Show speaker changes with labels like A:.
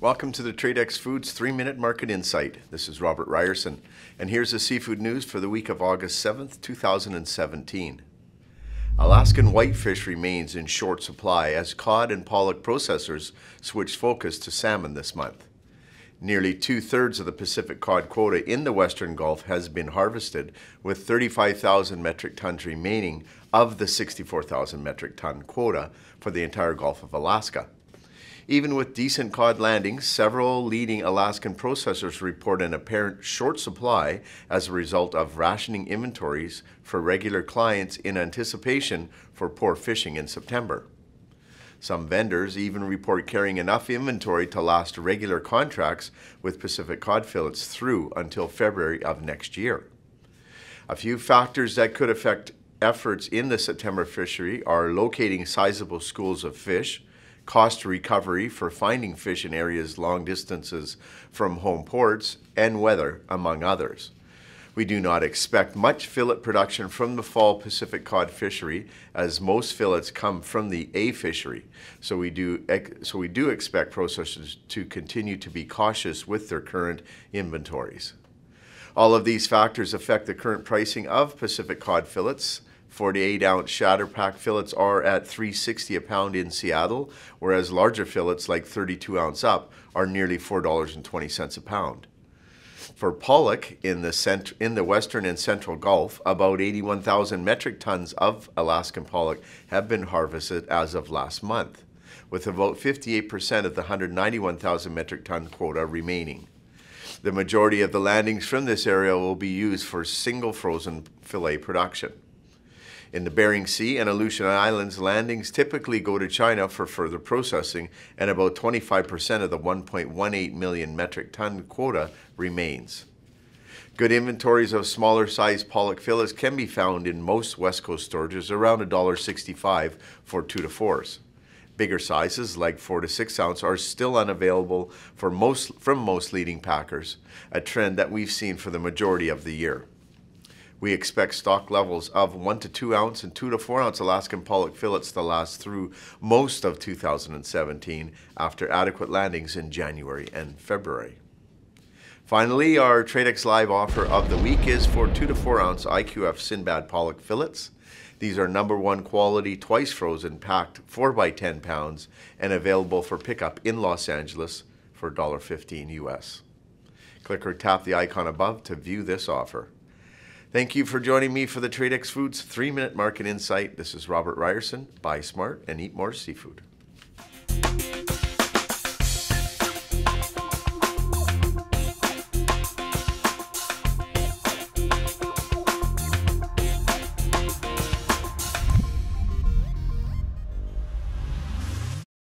A: Welcome to the Tradex Foods 3 Minute Market Insight. This is Robert Reierson, and here's the seafood news for the week of August 7th, 2017. Alaskan whitefish remains in short supply as cod and pollock processors switch focus to salmon this month. Nearly two thirds of the Pacific cod quota in the Western Gulf has been harvested, with 35,000 metric tons remaining of the 64,000 metric ton quota for the entire Gulf of Alaska. Even with decent cod landings, several leading Alaskan processors report an apparent short supply as a result of rationing inventories for regular clients in anticipation for poor fishing in September. Some vendors even report carrying enough inventory to last regular contracts with Pacific cod fillets through until February of next year. A few factors that could affect efforts in the September fishery are locating sizable schools of fish, cost recovery for finding fish in areas long distances from home ports, and weather, among others. We do not expect much fillet production from the fall Pacific cod fishery, as most fillets come from the A fishery. So we do so we do expect processors to continue to be cautious with their current inventories. All of these factors affect the current pricing of Pacific cod fillets. 48 ounce shatter pack fillets are at 360 a pound in Seattle, whereas larger fillets like 32 ounce up are nearly $4.20 a pound. For pollock in the cent- in the western and central Gulf, about 81,000 metric tons of Alaskan pollock have been harvested as of last month, with about 58% of the 191,000 metric ton quota remaining. The majority of the landings from this area will be used for single frozen fillet production. In the Bering Sea and Aleutian Islands, landings typically go to China for further processing, and about 25% of the 1.18 million metric ton quota remains. Good inventories of smaller sized pollock fillets can be found in most West Coast storages around $1.65 for 2 to 4s. Bigger sizes, like 4 to 6 ounce, are still unavailable for most, from most leading packers, a trend that we've seen for the majority of the year. We expect stock levels of 1 to 2 ounce and 2 to 4 ounce Alaskan pollock fillets to last through most of 2017 after adequate landings in January and February. Finally, our Tradex Live offer of the week is for 2 to 4 ounce IQF Sinbad pollock fillets. These are number one quality, twice frozen, packed 4 by 10 pounds, and available for pickup in Los Angeles for $1.15 US. Click or tap the icon above to view this offer. Thank you for joining me for the Tradex Foods 3 Minute Market Insight. This is Robert Reierson. Buy smart and eat more seafood.